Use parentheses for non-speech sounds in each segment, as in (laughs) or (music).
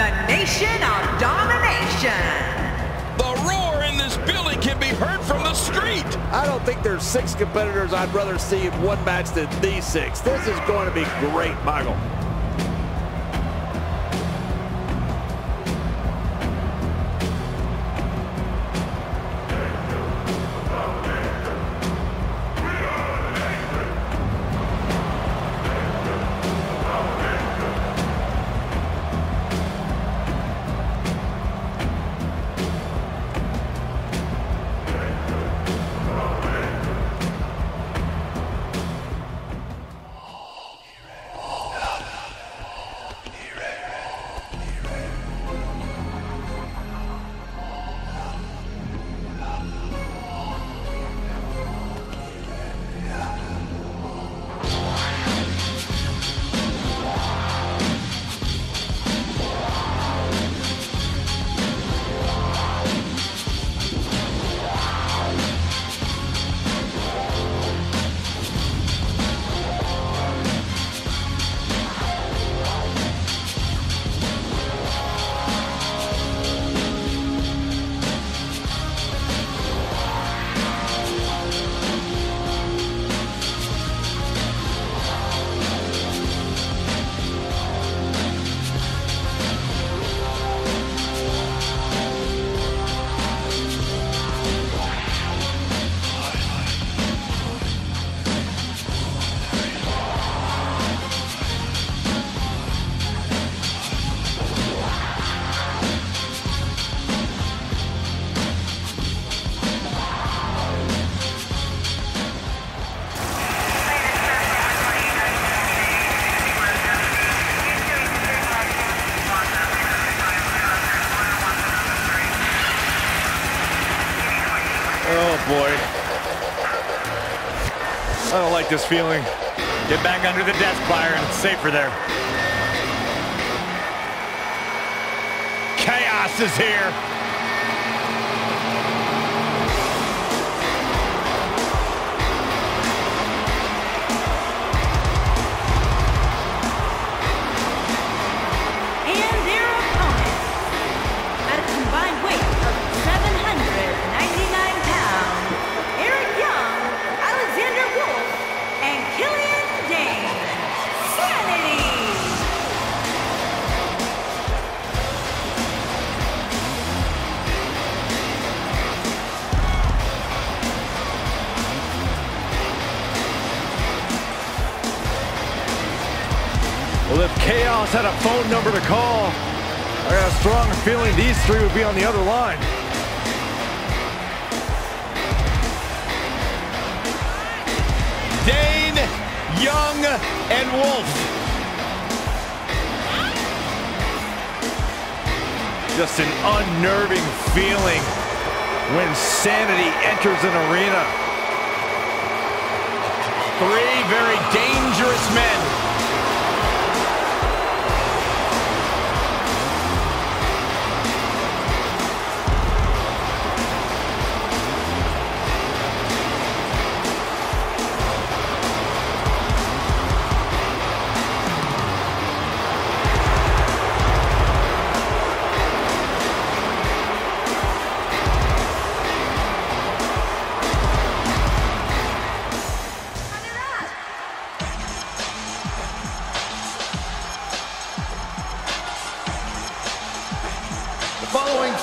The Nation of Domination. The roar in this building can be heard from the street. I don't think there's six competitors I'd rather see in one match than these six. This is going to be great, Michael. Boy. I don't like this feeling. Get back under the desk, Byron. It's safer there. Chaos is here. Chaos had a phone number to call, I got a strong feeling these three would be on the other line. Dain, Young, and Wolfe. Just an unnerving feeling when sanity enters an arena. Three very dangerous men.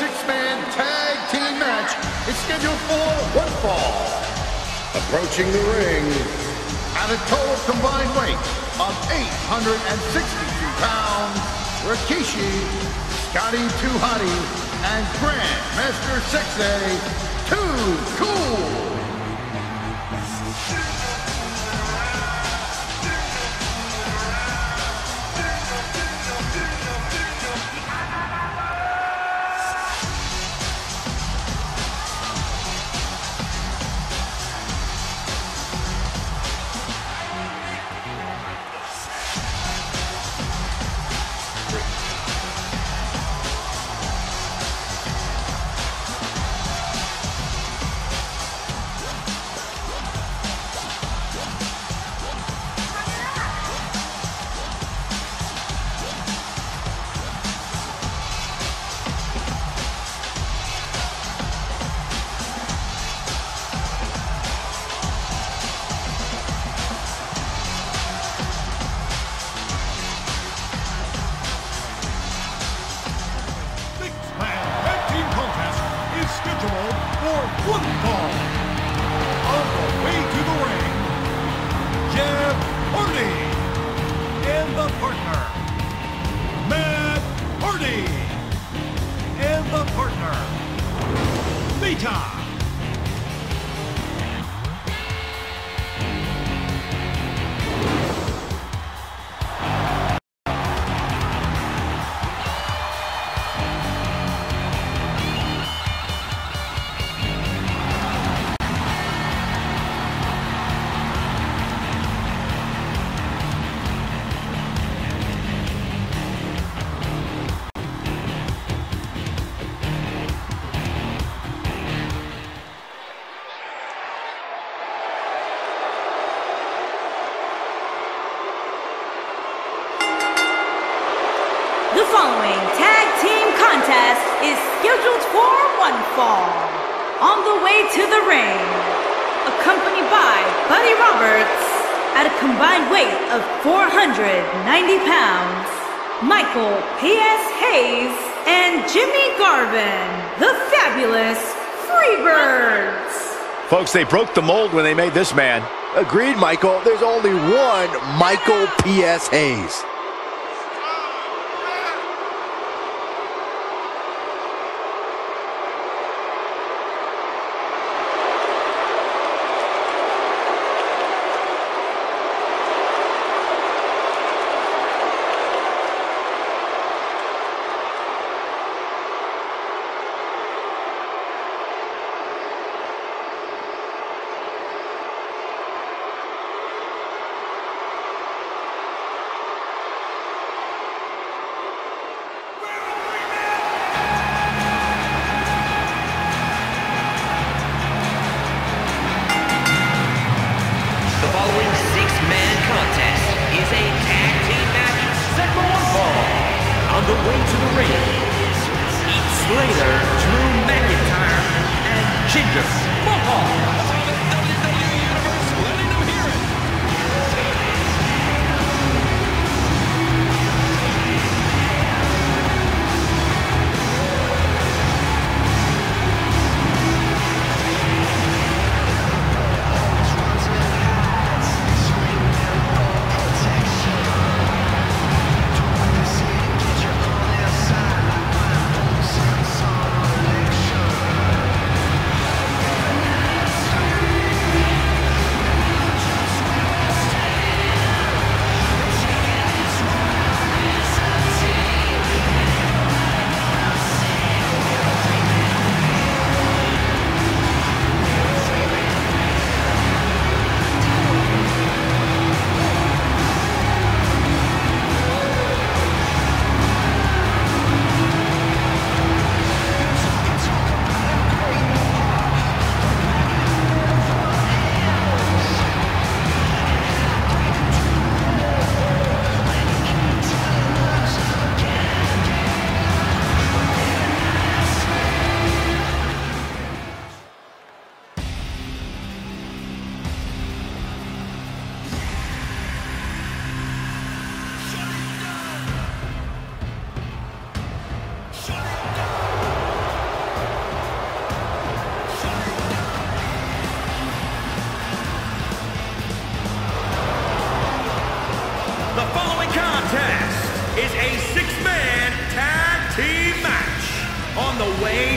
Six-man tag team match is scheduled for one fall. Approaching the ring at a total combined weight of 862 pounds, Rikishi, Scotty Hotty, and Grandmaster Sexay, Too the partner, Vita. On the way to the ring, accompanied by Buddy Roberts at a combined weight of 490 pounds, Michael P.S. Hayes and Jimmy Garvin, the fabulous Freebirds. Folks, they broke the mold when they made this man. Agreed, Michael. There's only one Michael P.S. Hayes.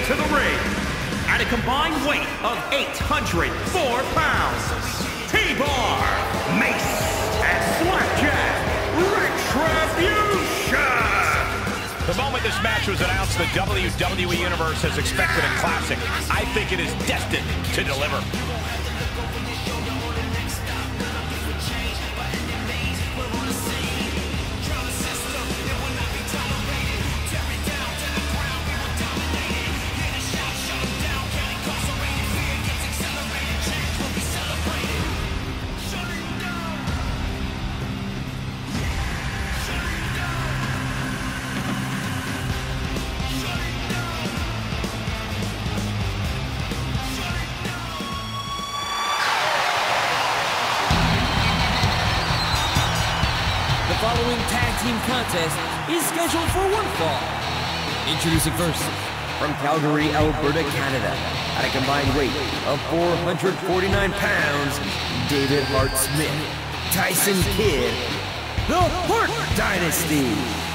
The way to the ring at a combined weight of 804 pounds. T-Bar, Mace, and Slapjack, Retribution! The moment this match was announced, the WWE Universe has expected a classic. I think it is destined to deliver. Contest is scheduled for one fall. Introducing first, from Calgary, Alberta, Canada, at a combined weight of 449 pounds, David Hart Smith, Tyson Kidd, the Hart Dynasty.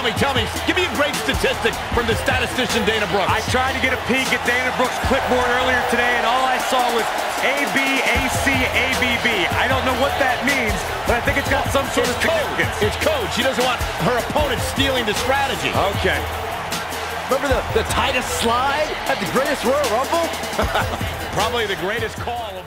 Tell me, tell me. Give me a great statistic from the statistician Dana Brooks. I tried to get a peek at Dana Brooks' clipboard earlier today, and all I saw was A, B, A, C, A, B, B. I don't know what that means, but I think it's got some sort of It's code. significance. It's code. She doesn't want her opponent stealing the strategy. Okay. Remember the, the Titus slide at the greatest Royal Rumble? (laughs) Probably the greatest call of my career.